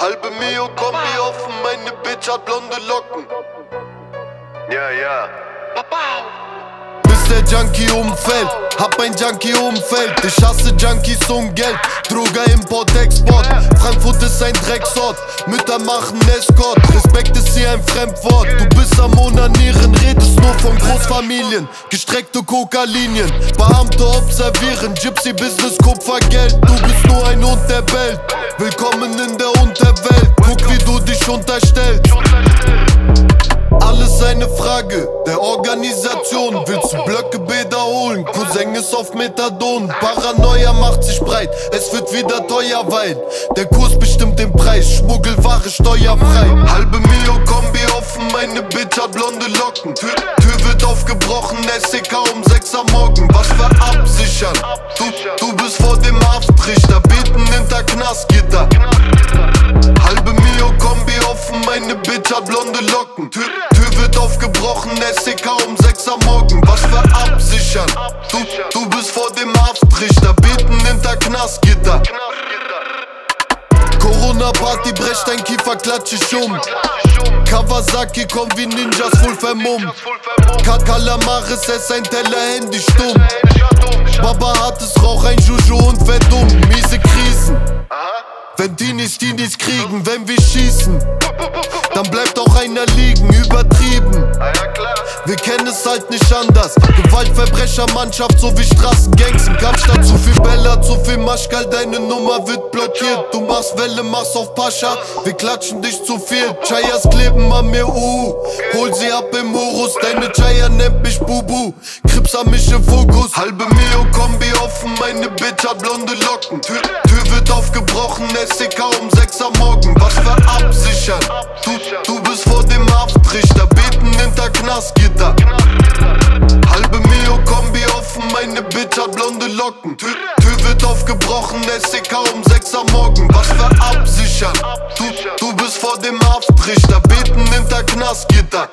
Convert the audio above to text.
Halbe Mio Kombi offen, meine Bitch hat blonde Locken. Ja, ja. Bis der Junkie umfällt, hab ein Junkie-Umfeld. Ich hasse Junkies um Geld, Droger, Import, Export. Frankfurt ist ein Drecksort, Mütter machen Escort. Respekt ist hier ein Fremdwort. Du bist am Onanieren, redest nur von Großfamilien. Gestreckte Coca-Linien, Beamte observieren. Gypsy Business, Kupfergeld. Du nur ein Hund, der bellt. Willkommen in der Unterwelt. Guck, wie du dich unterstellst. Alles eine Frage der Organisation. Willst du Blöcke Bäder holen? Cousin ist auf Methadon. Paranoia macht sich breit, es wird wieder teuer, weil der Kurs bestimmt den Preis. Schmuggelware steuerfrei. Halbe Mio Kombi offen, meine Bitch hat blonde Locken. Tür, Tür wird aufgebrochen, SEK um 6 am Morgen. Was für absichern? Du, du bist vor dem blonde Locken. Tür, Tür wird aufgebrochen, SEK um 6 am Morgen. Was für absichern? Du, du bist vor dem Haftrichter, beten hinter Knastgitter. Corona-Party, brecht dein Kiefer, klatsch ich um. Kawasaki kommt wie Ninjas, voll vermummt. Kat Kalamaris, ess ein Teller, Handy stumm. Baba hartes Rauch, ein Juju und verdummt. Miese Krisen. Wenn Dinis Dinis kriegen, wenn wir schießen, dann bleibt auch einer liegen, übertrieben. Wir kennen es halt nicht anders. Gewaltverbrechermannschaft, so wie Straßengangs in Kapstadt. Zu viel Bella, zu viel Maschkal, deine Nummer wird blockiert. Du machst Welle, machst auf Pascha, wir klatschen dich zu viel. Chayas kleben an mir, uh. Hol sie ab im Urus, deine Chaya nennt mich Bubu. Krips an mich im Fokus. Halbe Mio Kombi offen, meine Bitch hat blonde Locken. Tür, Tür wird aufgebrochen, SEK um 6 am Morgen. Was für absichern? Blonde Locken. Tür, Tür wird aufgebrochen, SEK um 6 am Morgen. Was für absichern? Du, du bist vor dem Haftrichter, beten hinter Knastgitter.